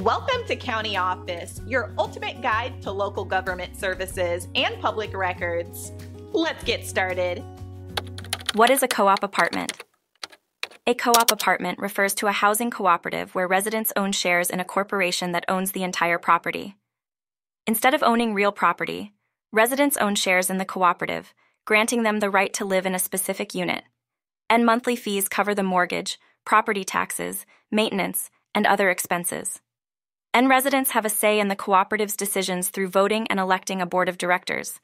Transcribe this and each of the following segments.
Welcome to County Office, your ultimate guide to local government services and public records. Let's get started. What is a co op apartment? A co op apartment refers to a housing cooperative where residents own shares in a corporation that owns the entire property. Instead of owning real property, residents own shares in the cooperative, granting them the right to live in a specific unit. And monthly fees cover the mortgage, property taxes, maintenance, and other expenses. And residents have a say in the cooperative's decisions through voting and electing a board of directors.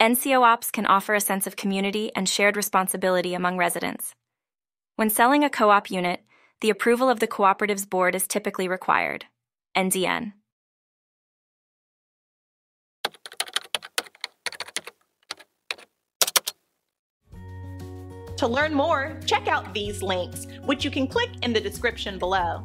NCO ops can offer a sense of community and shared responsibility among residents. When selling a co op unit, the approval of the cooperative's board is typically required. NDN. To learn more, check out these links, which you can click in the description below